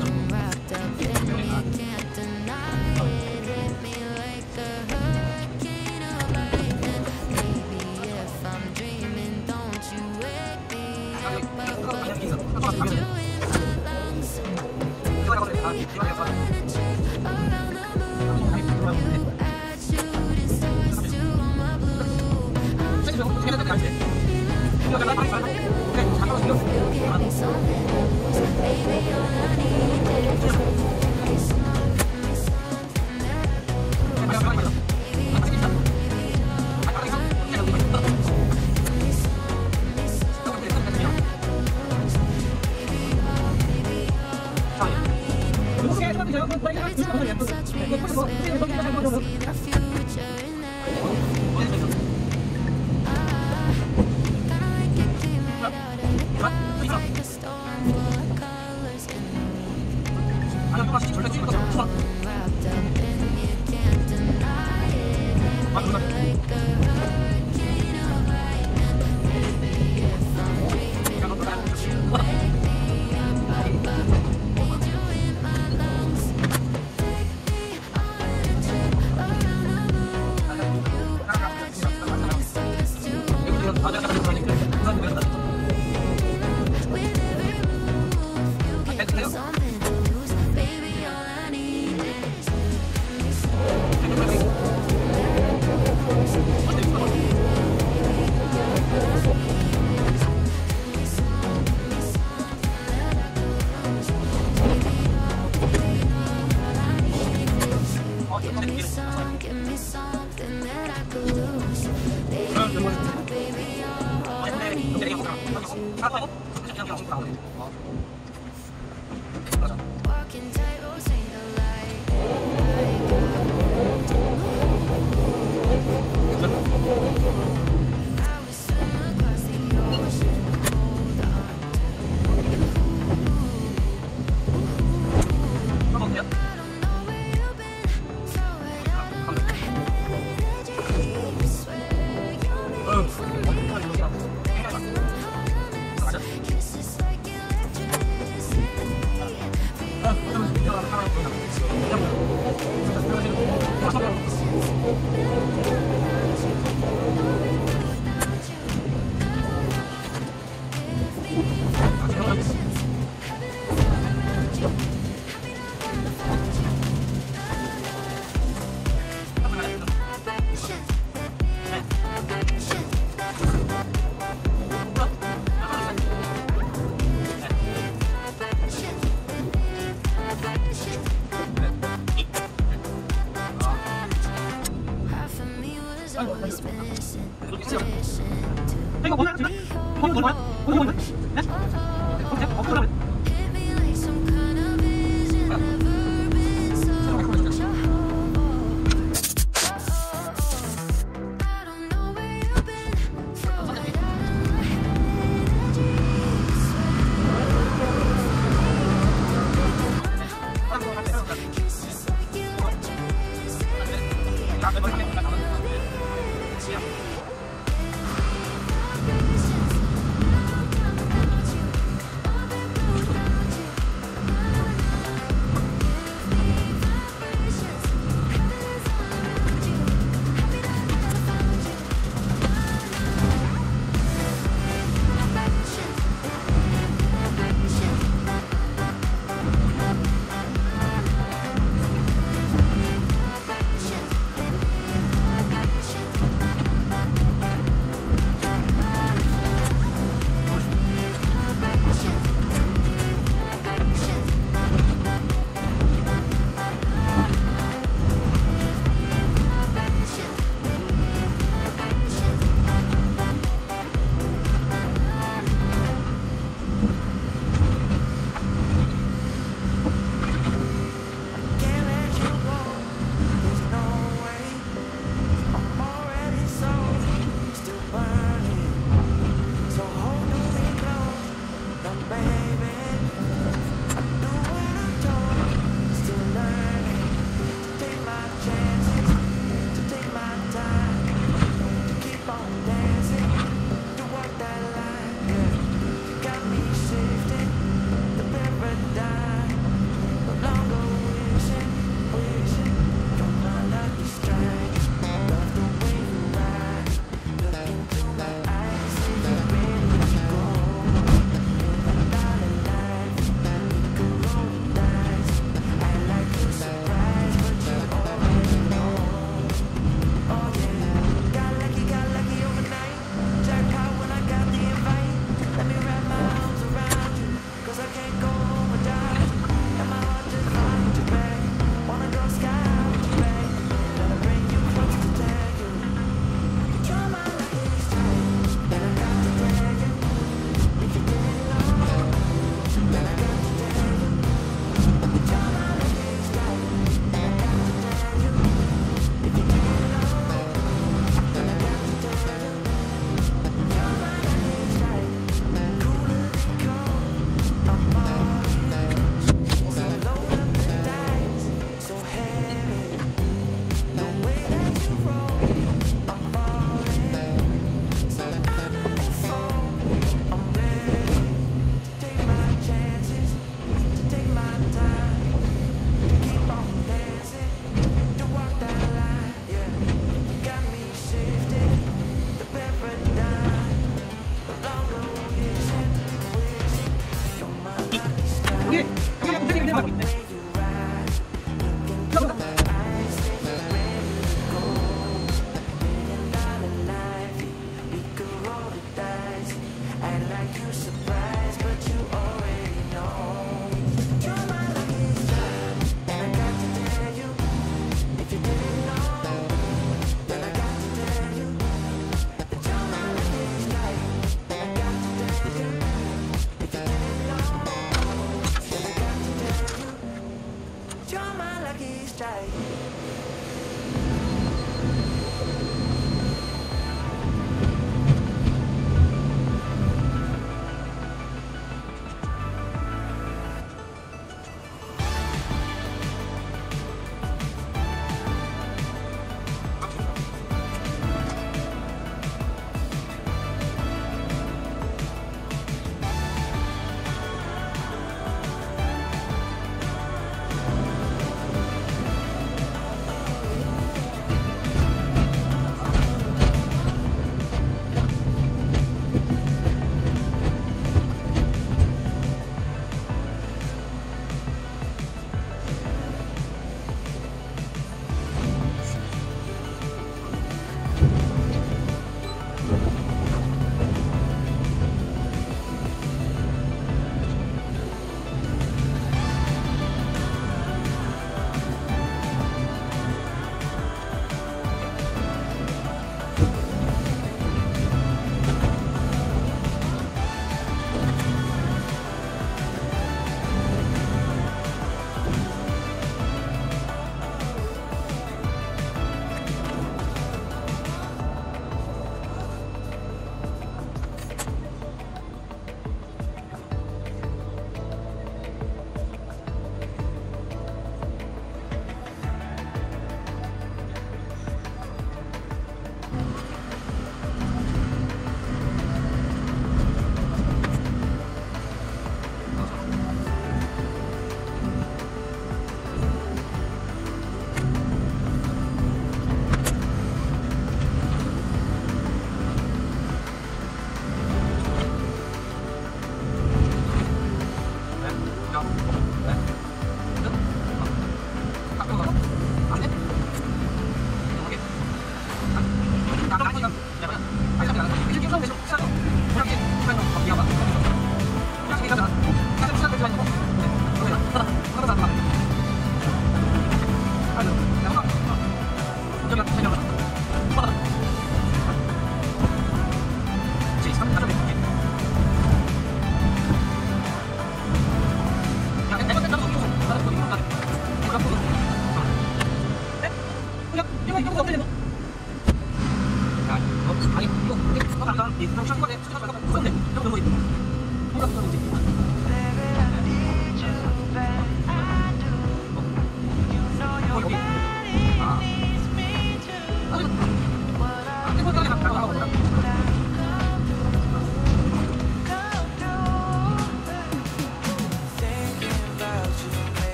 Wrapped up.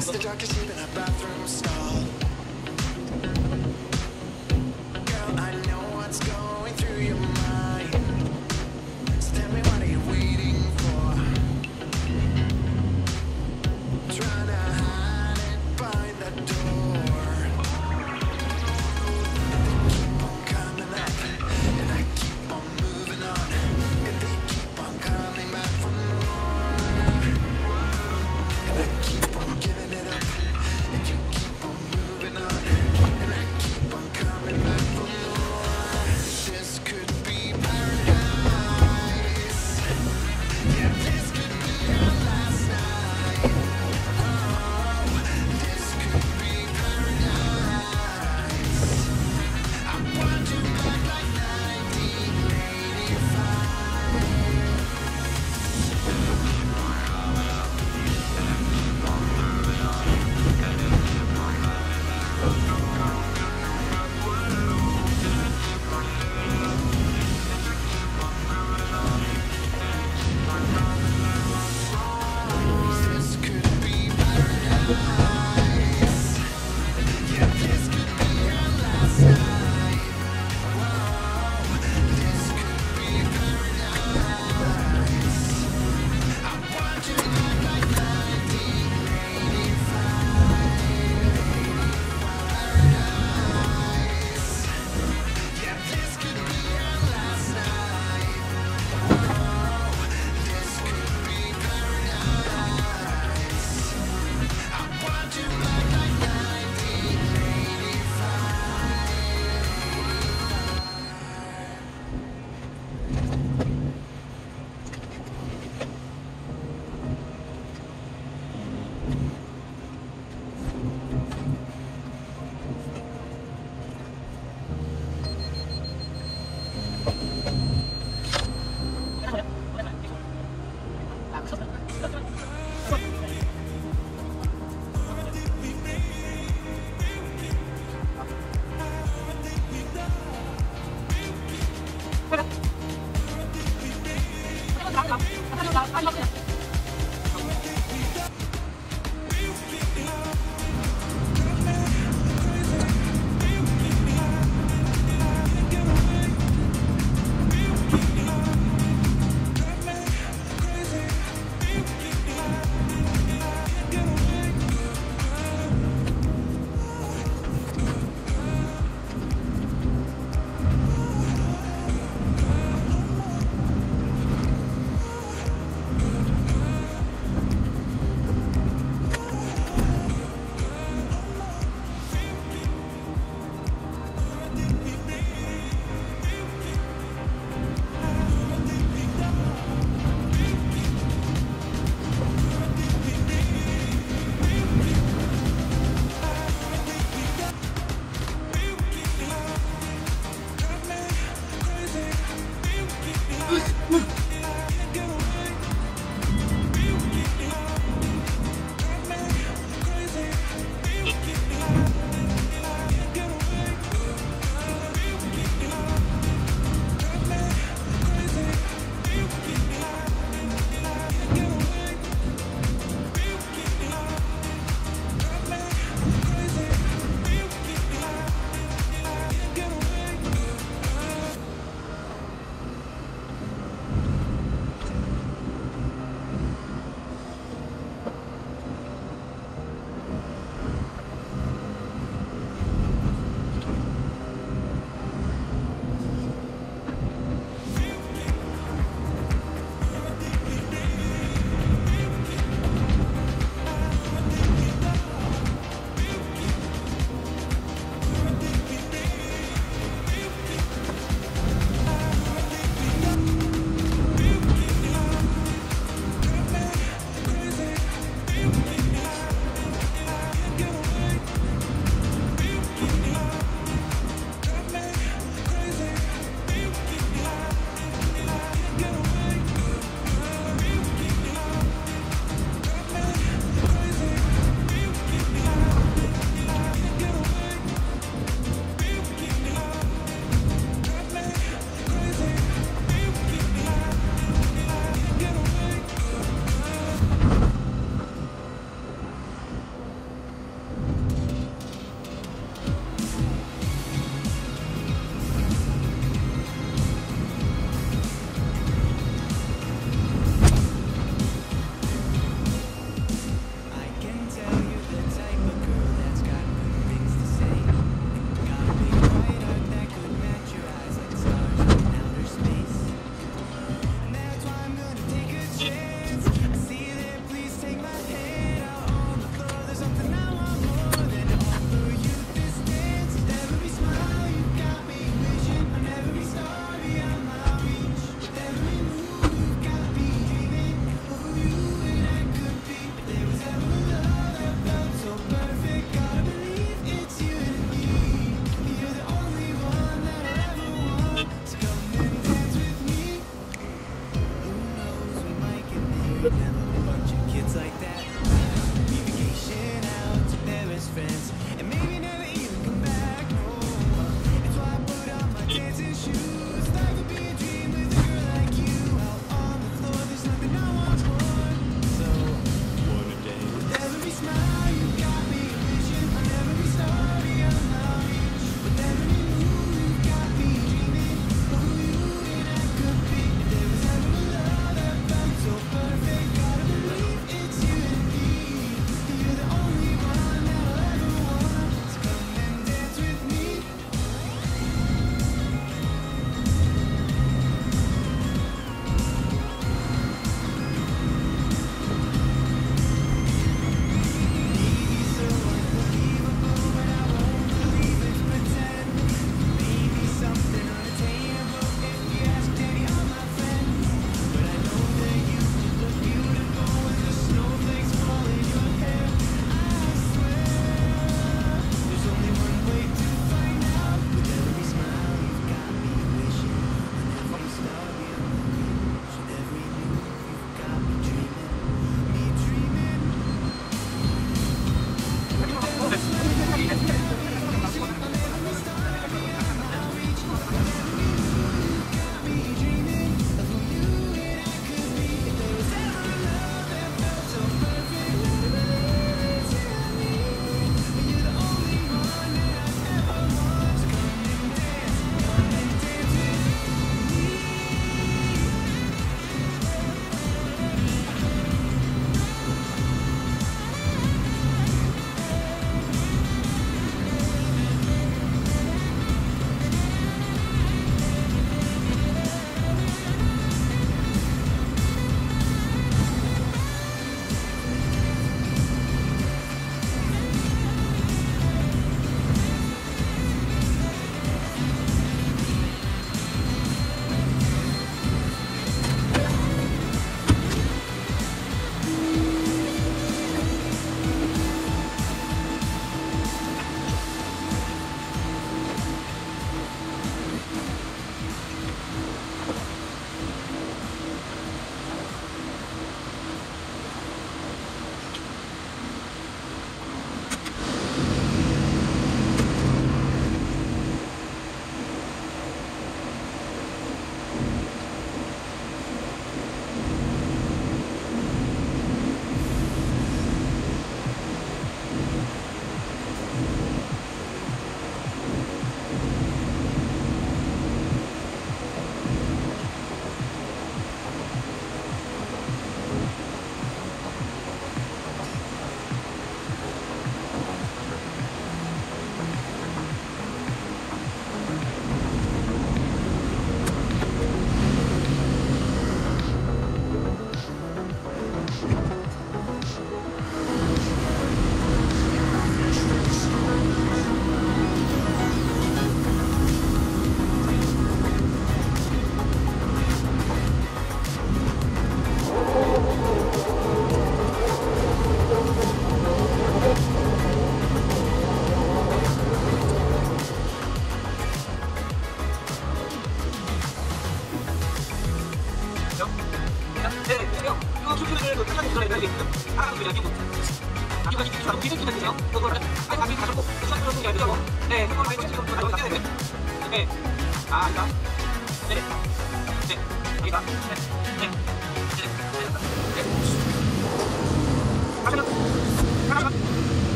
It's the darkest sleep in a bathroom stall.